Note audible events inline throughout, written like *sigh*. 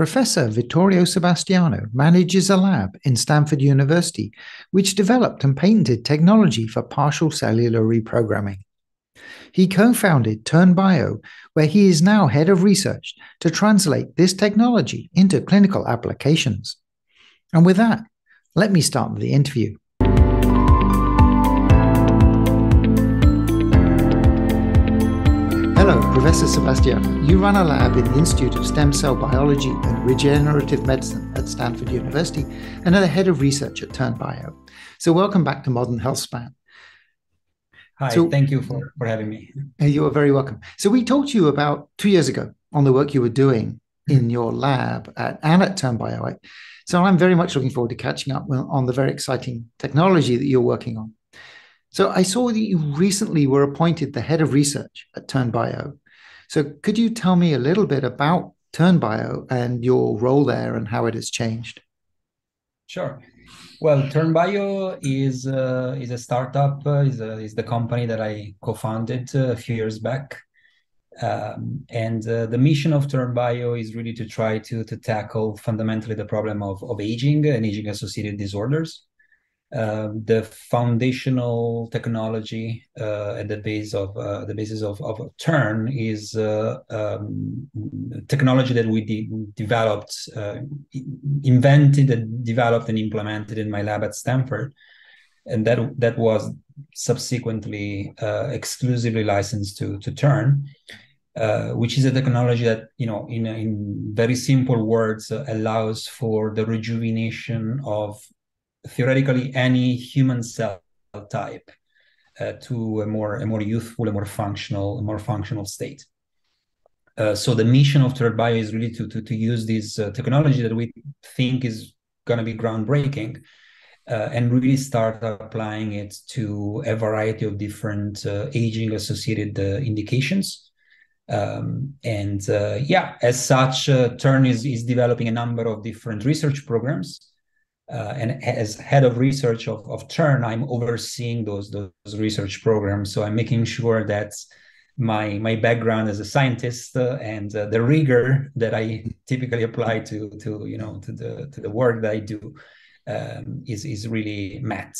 Professor Vittorio Sebastiano manages a lab in Stanford University which developed and patented technology for partial cellular reprogramming. He co founded TurnBio, where he is now head of research to translate this technology into clinical applications. And with that, let me start the interview. Professor Sebastiano. You run a lab in the Institute of Stem Cell Biology and Regenerative Medicine at Stanford University and are the head of research at TurnBio. So, welcome back to Modern Health Span. Hi, so, thank you for, for having me. Uh, you are very welcome. So, we talked to you about two years ago on the work you were doing hmm. in your lab at, and at TurnBio. So, I'm very much looking forward to catching up on the very exciting technology that you're working on. So I saw that you recently were appointed the head of research at TurnBio. So could you tell me a little bit about TurnBio and your role there and how it has changed? Sure. Well, TurnBio is uh, is a startup. Uh, is a, is the company that I co-founded uh, a few years back, um, and uh, the mission of TurnBio is really to try to to tackle fundamentally the problem of of aging and aging associated disorders. Um, the foundational technology uh, at the base of uh, the basis of, of Turn is uh, um, technology that we de- developed, uh, invented, and developed and implemented in my lab at Stanford, and that that was subsequently uh, exclusively licensed to to Turn. Uh, which is a technology that you know in in very simple words uh, allows for the rejuvenation of theoretically any human cell type uh, to a more a more youthful, a more functional, a more functional state. Uh, so the mission of TurnBio is really to to, to use this uh, technology that we think is going to be groundbreaking, uh, and really start applying it to a variety of different uh, aging associated uh, indications. Um, and yeah, as such, Turn is is developing a number of different research programs uh, and as head of research of, of Turn, I'm overseeing those those research programs. So I'm making sure that my my background as a scientist uh, and uh, the rigor that I typically apply to to you know to the to the work that I do um, is is really met.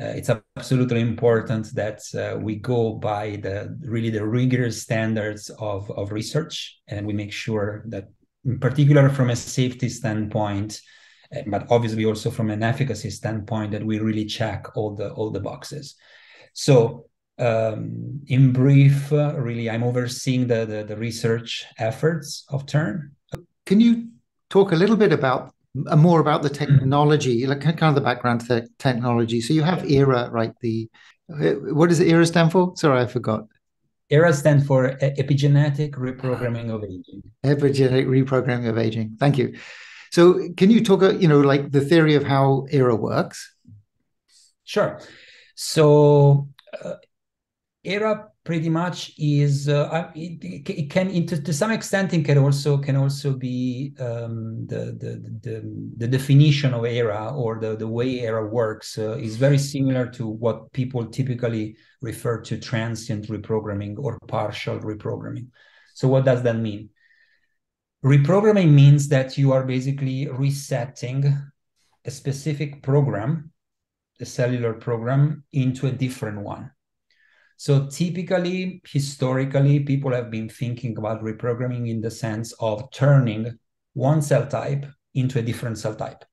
Uh, it's absolutely important that uh, we go by the really the rigorous standards of of research, and we make sure that, in particular, from a safety standpoint, but obviously also from an efficacy standpoint that we really check all the all the boxes so um, in brief uh, really i'm overseeing the, the, the research efforts of turn can you talk a little bit about uh, more about the mm-hmm. technology like kind of the background to the technology so you have era right the uh, what does era stand for sorry i forgot ERA stands for Epigenetic Reprogramming of Aging. Epigenetic Reprogramming of Aging. Thank you. So, can you talk, uh, you know, like the theory of how ERA works? Sure. So, uh, ERA pretty much is uh, it, it, can to, to some extent it can also can also be um, the, the, the the definition of ERA or the the way ERA works uh, is very similar to what people typically refer to transient reprogramming or partial reprogramming. So what does that mean? Reprogramming means that you are basically resetting a specific program, a cellular program, into a different one. So typically, historically, people have been thinking about reprogramming in the sense of turning one cell type into a different cell type.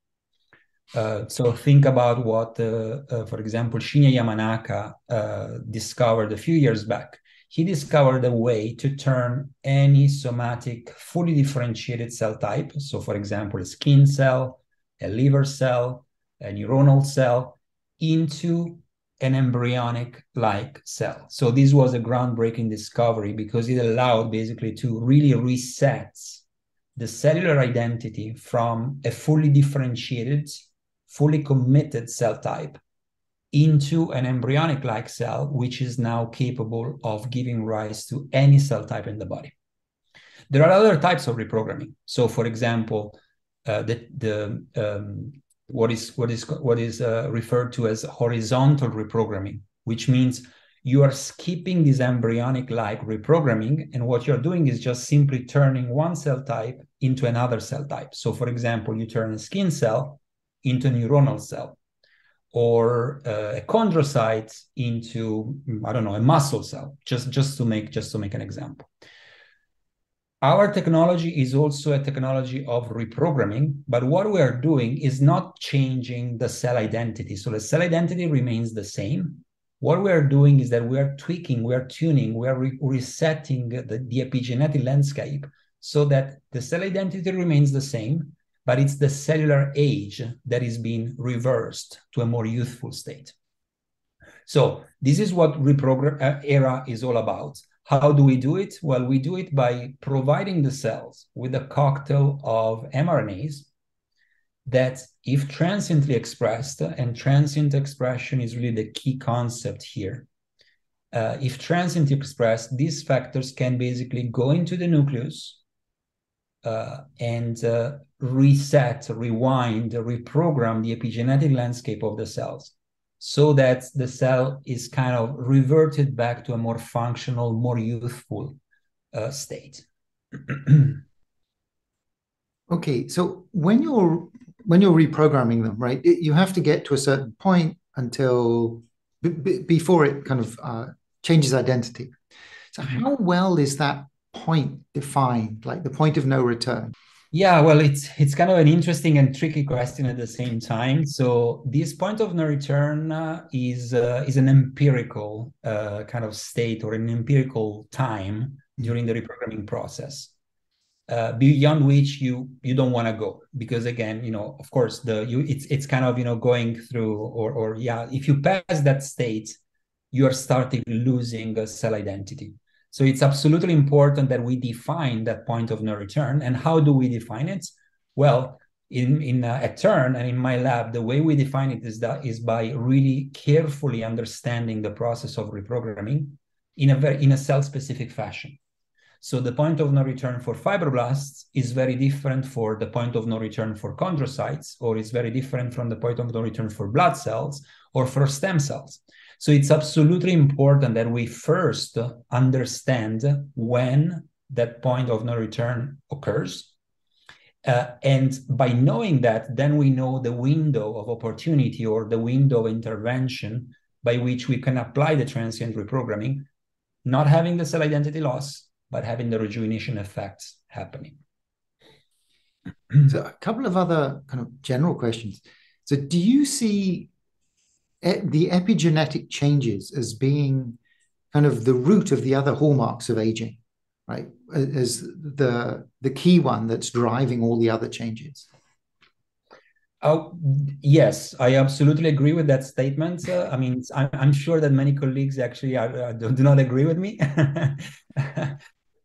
Uh, so think about what, uh, uh, for example, Shinya Yamanaka uh, discovered a few years back he discovered a way to turn any somatic fully differentiated cell type, so for example, a skin cell, a liver cell, a neuronal cell, into an embryonic like cell. So this was a groundbreaking discovery because it allowed basically to really reset the cellular identity from a fully differentiated, fully committed cell type into an embryonic like cell, which is now capable of giving rise to any cell type in the body. There are other types of reprogramming. So, for example, uh, the, the um, what is what is what is uh, referred to as horizontal reprogramming, which means you are skipping this embryonic like reprogramming. And what you're doing is just simply turning one cell type into another cell type. So, for example, you turn a skin cell into a neuronal cell or uh, a chondrocyte into i don't know a muscle cell just just to make just to make an example. Our technology is also a technology of reprogramming but what we are doing is not changing the cell identity. So the cell identity remains the same. What we are doing is that we are tweaking, we are tuning, we are re- resetting the, the epigenetic landscape so that the cell identity remains the same, but it's the cellular age that is being reversed to a more youthful state. So this is what reprogram uh, era is all about. How do we do it? Well, we do it by providing the cells with a cocktail of mRNAs that if transiently expressed, and transient expression is really the key concept here, uh, if transiently expressed, these factors can basically go into the nucleus and uh, reset, rewind, reprogram the epigenetic landscape of the cells so that the cell is kind of reverted back to a more functional, more youthful uh, state. *clears throat* okay, so when you're when you're reprogramming them, right, it, you have to get to a certain point until b- b- before it kind of uh, changes identity. So, mm-hmm. how well is that point defined, like the point of no return? Yeah, well, it's it's kind of an interesting and tricky question at the same time. So this point of no return uh, is uh, is an empirical uh, kind of state or an empirical time mm-hmm. during the reprogramming process uh, beyond which you you don't want to go because again you know of course the you it's it's kind of you know going through or or yeah if you pass that state you are starting losing a cell identity so it's absolutely important that we define that point of no return. And how do we define it? Well in in uh, a turn and in my lab the way we define it is that is by really carefully understanding the process of reprogramming in a very in a cell specific fashion. So the point of no return for fibroblasts is very different for the point of no return for chondrocytes, or it's very different from the point of no return for blood cells or for stem cells. So it's absolutely important that we first understand when that point of no return occurs. Uh, and by knowing that, then we know the window of opportunity or the window of intervention by which we can apply the transient reprogramming, not having the cell identity loss, but having the rejuvenation effects happening. So, a couple of other kind of general questions. So, do you see the epigenetic changes as being kind of the root of the other hallmarks of aging, right? As the the key one that's driving all the other changes. Oh, yes, I absolutely agree with that statement. Uh, I mean, I'm, I'm, sure that many colleagues actually are, uh, do, do, not agree with me. *laughs*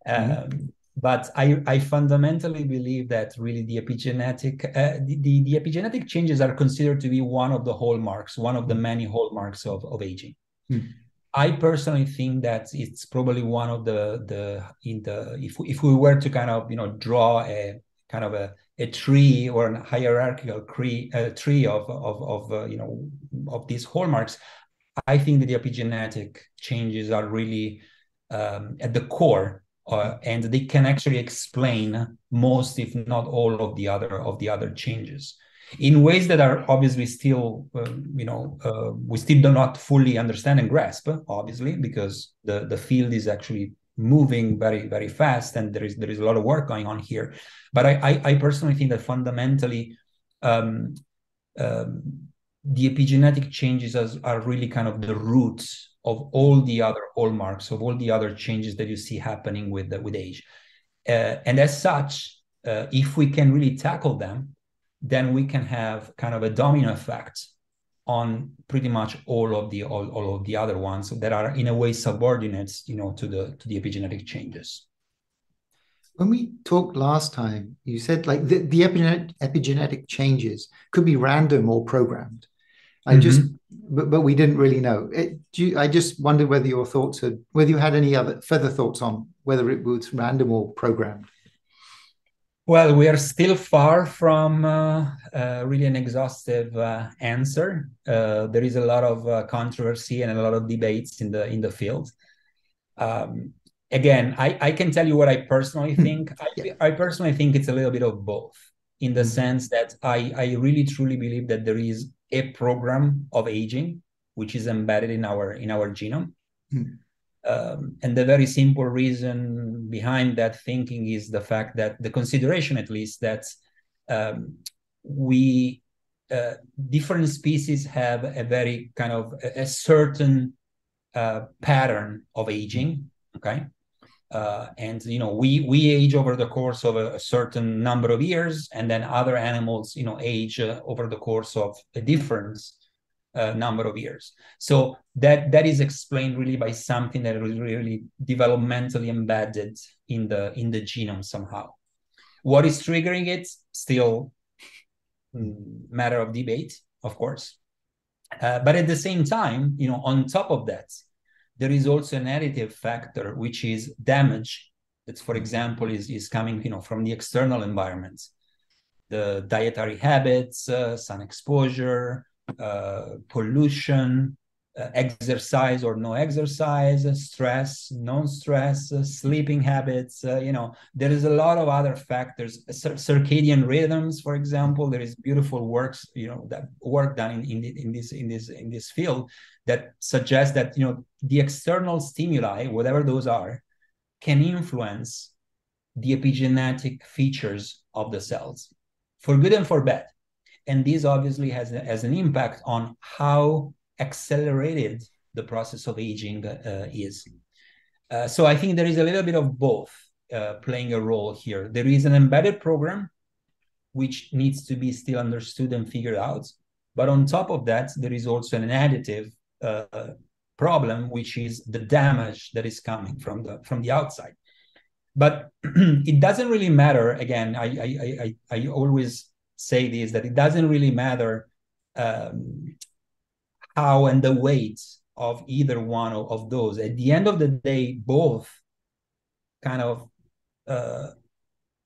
Mm-hmm. But I, I fundamentally believe that really the epigenetic uh, the, the, epigenetic changes are considered to be one of the hallmarks, one of the mm-hmm. many hallmarks of, of aging. Mm. I personally think that it's probably one of the the in the if if we were to kind of you know draw a kind of a, a tree or a hierarchical tree a tree of of of uh, you know of these hallmarks, I think that the epigenetic changes are really um, at the core uh, and they can actually explain most, if not all, of the other of the other changes in ways that are obviously still, uh, you know, uh, we still do not fully understand and grasp, obviously, because the the field is actually moving very very fast, and there is there is a lot of work going on here. But I I, I personally think that fundamentally. Um, um, the epigenetic changes as, are really kind of the roots of all the other hallmarks of all the other changes that you see happening with with age. Uh, and as such uh, if we can really tackle them then we can have kind of a domino effect on pretty much all of the all, all of the other ones that are in a way subordinates, you know to the to the epigenetic changes. When we talked last time you said like the, the epigenetic, epigenetic changes could be random or programmed I mm-hmm. just, but, but we didn't really know. It, you, I just wondered whether your thoughts had, whether you had any other further thoughts on whether it was random or programmed. Well, we are still far from uh, uh, really an exhaustive uh, answer. Uh, there is a lot of uh, controversy and a lot of debates in the in the field. Um, again, I, I can tell you what I personally hmm. think. I, I personally think it's a little bit of both, in the mm-hmm. sense that I I really truly believe that there is a program of aging which is embedded in our in our genome. Mm-hmm um, and the very simple reason behind that thinking is the fact that the consideration, at least, that um, we uh, different species have a very kind of a, a certain uh, pattern of aging. Okay. Uh, and you know we we age over the course of a, a, certain number of years and then other animals you know age uh, over the course of a different uh, number of years. So that that is explained really by something that is really developmentally embedded in the in the genome somehow. What is triggering it? Still mm, matter of debate, of course. Uh, but at the same time, you know, on top of that, there is also an additive factor, which is damage. That, for example, is is coming, you know, from the external environments, the dietary habits, uh, sun exposure, uh, pollution, exercise or no exercise, stress, non-stress, uh, sleeping habits. Uh, you know, there is a lot of other factors. circadian rhythms, for example, there is beautiful works, you know, that work done in, in, in this in this in this field that suggests that you know the external stimuli, whatever those are, can influence the epigenetic features of the cells, for good and for bad and this obviously has, has an impact on how accelerated the process of aging uh, is. Uh, so I think there is a little bit of both uh, playing a role here. There is an embedded program which needs to be still understood and figured out. But on top of that, there is also an additive uh, problem, which is the damage that is coming from the from the outside. But *clears throat* it doesn't really matter. Again, I I I, I always say this that it doesn't really matter um, how and the weight of either one of, of, those. At the end of the day, both kind of uh,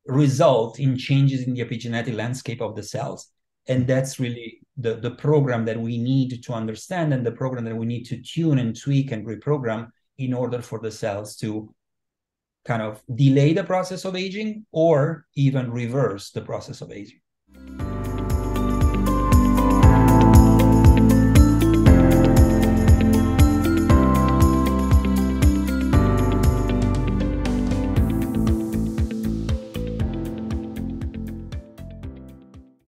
result in changes in the epigenetic landscape of the cells. And that's really the, the program that we need to understand and the program that we need to tune and tweak and reprogram in order for the cells to kind of delay the process of aging or even reverse the process of aging.